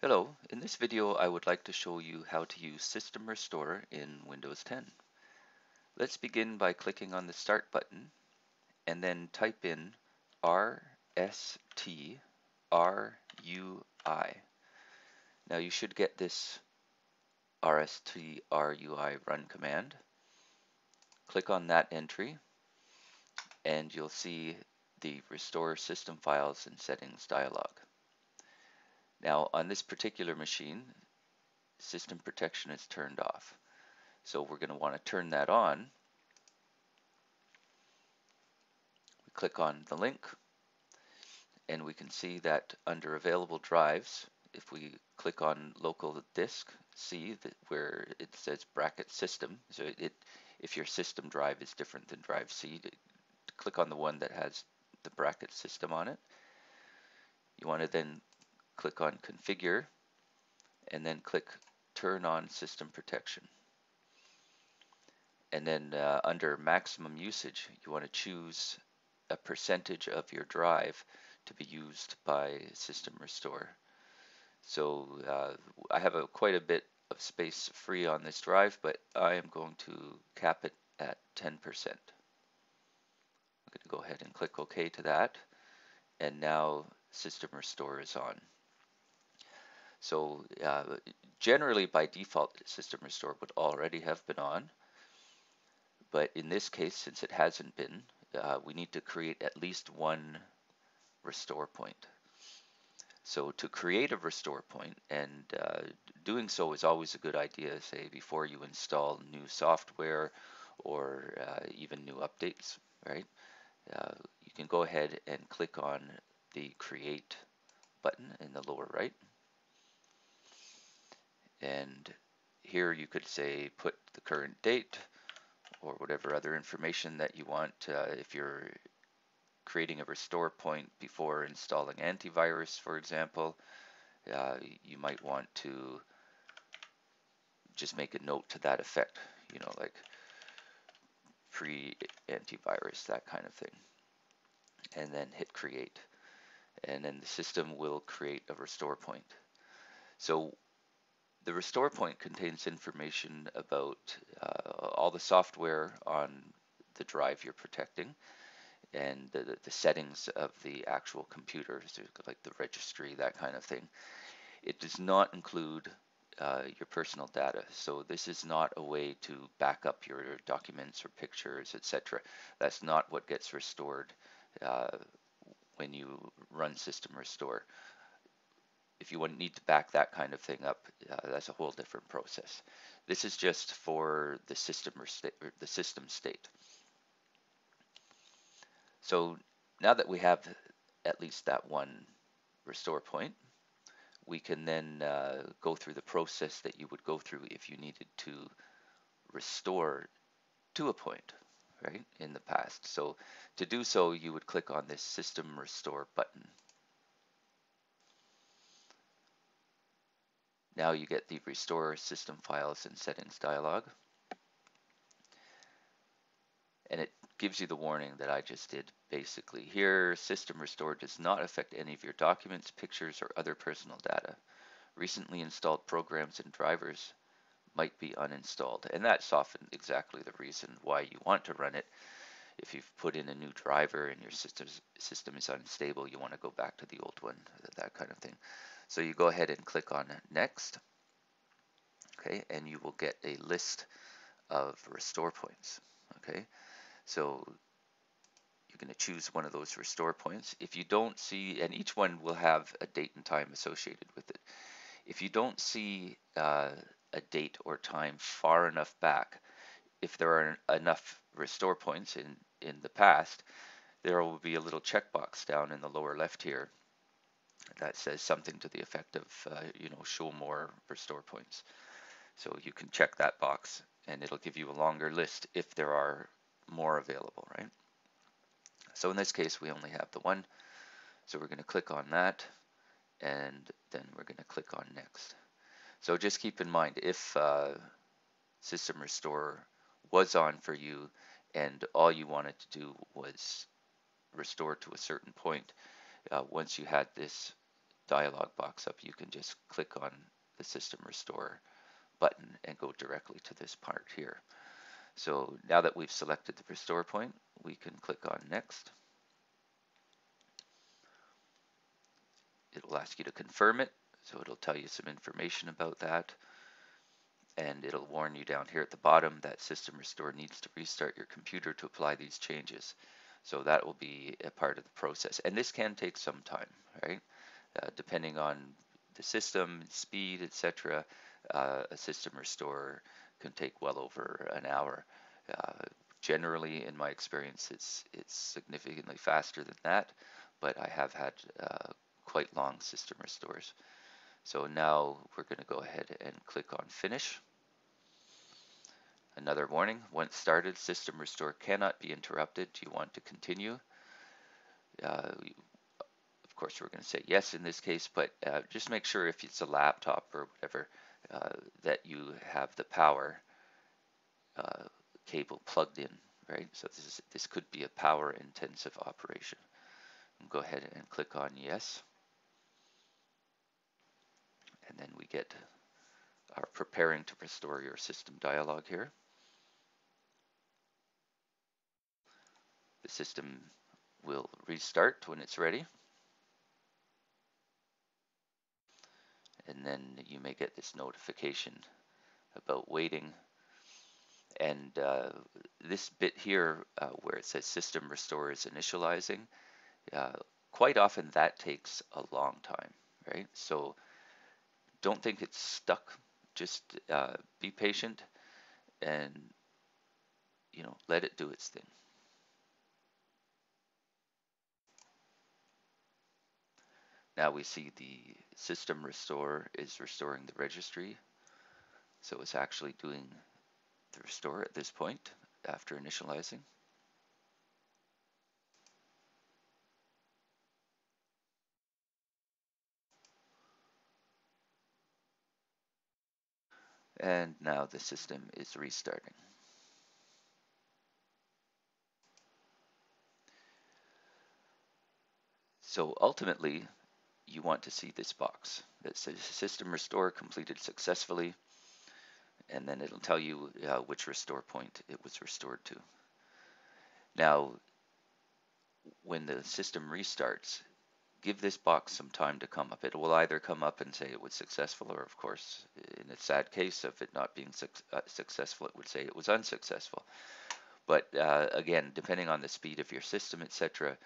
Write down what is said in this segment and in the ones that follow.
Hello, in this video I would like to show you how to use System Restore in Windows 10. Let's begin by clicking on the Start button and then type in RSTRUI. Now you should get this RSTRUI run command. Click on that entry and you'll see the Restore System Files and Settings dialog. Now on this particular machine, system protection is turned off. So we're going to want to turn that on. We click on the link and we can see that under available drives, if we click on local disk, see that where it says bracket system. So it, if your system drive is different than drive C, click on the one that has the bracket system on it. You want to then click on configure and then click turn on system protection. And then uh, under maximum usage, you want to choose a percentage of your drive to be used by system restore. So uh, I have a, quite a bit of space free on this drive, but I am going to cap it at 10%. I'm going to go ahead and click OK to that. And now system restore is on. So uh, generally by default, system restore would already have been on. But in this case, since it hasn't been, uh, we need to create at least one restore point. So to create a restore point, and uh, doing so is always a good idea, say before you install new software or uh, even new updates, right? Uh, you can go ahead and click on the create button in the lower right and here you could say put the current date or whatever other information that you want. Uh, if you're creating a restore point before installing antivirus, for example, uh, you might want to just make a note to that effect, you know, like pre-antivirus, that kind of thing. And then hit create. And then the system will create a restore point. So the restore point contains information about uh, all the software on the drive you're protecting and the, the settings of the actual computer, like the registry, that kind of thing. It does not include uh, your personal data. So this is not a way to back up your documents or pictures, etc. That's not what gets restored uh, when you run system restore if you would need to back that kind of thing up, uh, that's a whole different process. This is just for the system or, or the system state. So now that we have at least that one restore point, we can then uh, go through the process that you would go through if you needed to restore to a point, right, in the past. So to do so, you would click on this System Restore button. Now you get the Restore System Files and Settings dialog. And it gives you the warning that I just did basically. Here, System Restore does not affect any of your documents, pictures, or other personal data. Recently installed programs and drivers might be uninstalled. And that's often exactly the reason why you want to run it. If you've put in a new driver and your system, system is unstable, you want to go back to the old one, that kind of thing. So you go ahead and click on next, okay, and you will get a list of restore points, okay. So you're going to choose one of those restore points. If you don't see, and each one will have a date and time associated with it. If you don't see uh, a date or time far enough back, if there are enough restore points in, in the past, there will be a little checkbox down in the lower left here that says something to the effect of, uh, you know, show more restore points. So you can check that box and it'll give you a longer list if there are more available, right? So in this case, we only have the one. So we're going to click on that and then we're going to click on next. So just keep in mind if uh, system restore was on for you and all you wanted to do was restore to a certain point, uh, once you had this dialog box up, you can just click on the system restore button and go directly to this part here. So now that we've selected the restore point, we can click on next. It will ask you to confirm it, so it'll tell you some information about that. And it'll warn you down here at the bottom that System Restore needs to restart your computer to apply these changes. So that will be a part of the process. And this can take some time, right? Uh, depending on the system, speed, etc., uh, a system restore can take well over an hour. Uh, generally, in my experience, it's it's significantly faster than that, but I have had uh, quite long system restores. So now we're going to go ahead and click on Finish. Another warning, once started, system restore cannot be interrupted. Do you want to continue? Uh, course, we're going to say yes in this case, but uh, just make sure if it's a laptop or whatever, uh, that you have the power uh, cable plugged in, right? So this, is, this could be a power intensive operation. Go ahead and click on yes. And then we get our preparing to restore your system dialog here. The system will restart when it's ready. And then you may get this notification about waiting. And uh, this bit here uh, where it says system restore is initializing, uh, quite often that takes a long time, right? So don't think it's stuck. Just uh, be patient and you know let it do its thing. Now we see the system restore is restoring the registry. So it's actually doing the restore at this point after initializing. And now the system is restarting. So ultimately, you want to see this box that says system restore completed successfully and then it'll tell you uh, which restore point it was restored to. Now, when the system restarts, give this box some time to come up. It will either come up and say it was successful, or of course, in a sad case of it not being su uh, successful, it would say it was unsuccessful. But uh, again, depending on the speed of your system, etc.,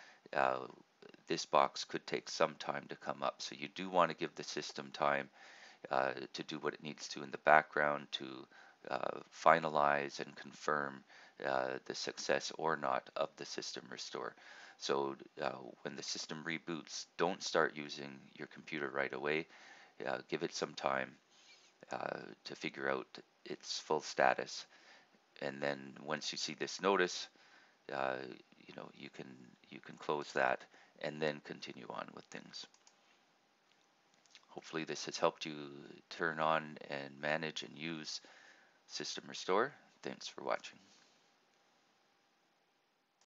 this box could take some time to come up. So you do want to give the system time uh, to do what it needs to in the background to uh, finalize and confirm uh, the success or not of the system restore. So uh, when the system reboots, don't start using your computer right away. Uh, give it some time to figure out its full status. And then once you see this notice, you know you can you can close that and then continue on with things. Hopefully this has helped you turn on and manage and use System Restore. Thanks for watching.